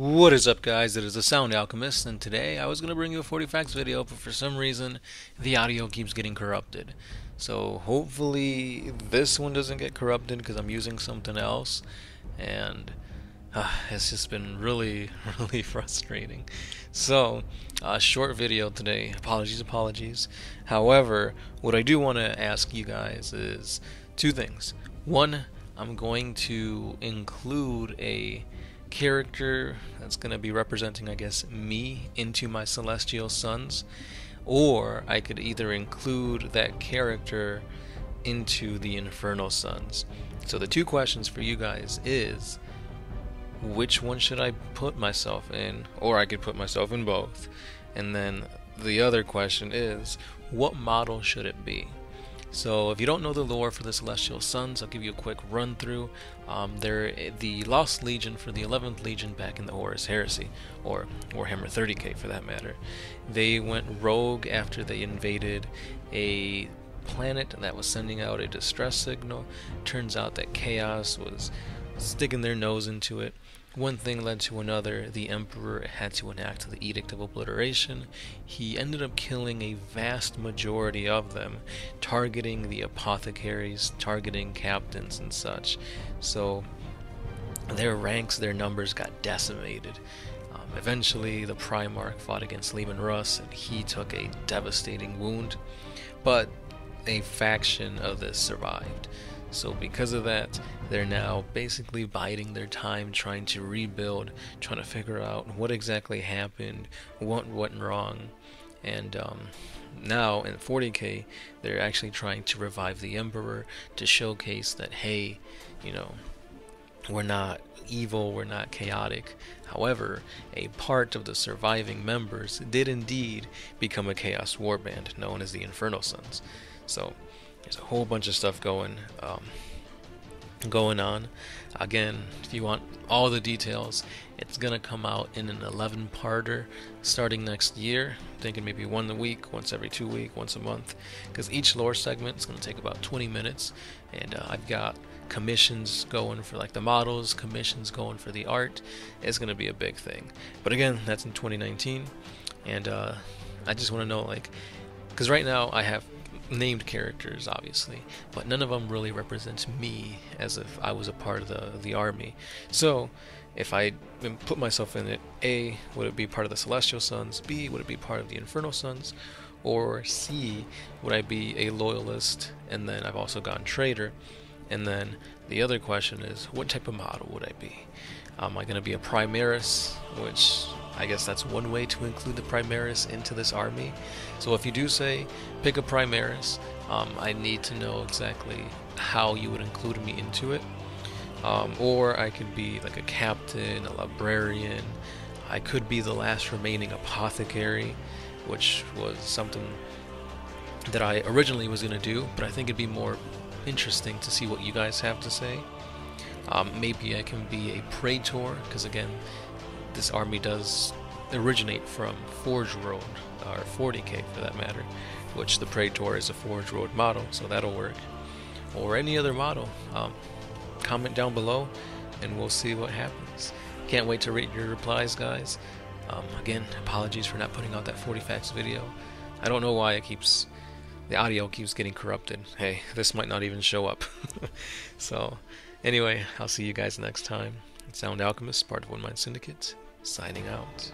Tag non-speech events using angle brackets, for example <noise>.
What is up guys, it is the Sound Alchemist and today I was going to bring you a 40 facts video but for some reason the audio keeps getting corrupted. So hopefully this one doesn't get corrupted because I'm using something else and uh, it's just been really <laughs> really frustrating. So a uh, short video today, apologies apologies. However, what I do want to ask you guys is two things. One, I'm going to include a character that's going to be representing, I guess, me into my celestial suns, or I could either include that character into the infernal suns. So the two questions for you guys is which one should I put myself in, or I could put myself in both. And then the other question is what model should it be? So, if you don't know the lore for the Celestial Suns, I'll give you a quick run through. Um, they're the Lost Legion for the 11th Legion back in the Horus Heresy, or Warhammer 30k for that matter. They went rogue after they invaded a planet that was sending out a distress signal. Turns out that Chaos was sticking their nose into it. One thing led to another. The Emperor had to enact the Edict of Obliteration. He ended up killing a vast majority of them, targeting the apothecaries, targeting captains and such. So their ranks, their numbers got decimated. Um, eventually, the Primarch fought against Leman Russ, and he took a devastating wound. But a faction of this survived. So because of that, they're now basically biding their time trying to rebuild, trying to figure out what exactly happened, what went wrong. And um, now in 40k, they're actually trying to revive the Emperor to showcase that, hey, you know, we're not evil, we're not chaotic. However, a part of the surviving members did indeed become a Chaos Warband known as the Infernal Suns. So there's a whole bunch of stuff going um, going on. Again, if you want all the details, it's gonna come out in an 11 parter starting next year. I'm thinking maybe one a week, once every two week, once a month, because each lore segment is gonna take about 20 minutes, and uh, I've got commissions going for like the models, commissions going for the art. It's gonna be a big thing. But again, that's in 2019, and uh, I just want to know like, because right now I have named characters, obviously, but none of them really represent me as if I was a part of the the army. So, if I put myself in it, A, would it be part of the Celestial Suns? B, would it be part of the Infernal Suns? Or C, would I be a loyalist? And then I've also gone traitor. And then the other question is, what type of model would I be? Am I going to be a Primaris, which I guess that's one way to include the Primaris into this army. So if you do say pick a Primaris, um, I need to know exactly how you would include me into it. Um, or I could be like a captain, a librarian. I could be the last remaining apothecary, which was something that I originally was going to do, but I think it'd be more interesting to see what you guys have to say. Um, maybe I can be a praetor, because again, this army does originate from Forge World, or 40k for that matter, which the Praetor is a Forge World model, so that'll work. Or any other model. Um, comment down below, and we'll see what happens. Can't wait to read your replies, guys. Um, again, apologies for not putting out that 40 facts video. I don't know why it keeps the audio keeps getting corrupted. Hey, this might not even show up. <laughs> so, anyway, I'll see you guys next time. Sound Alchemist, part of One Mind Syndicate, signing out.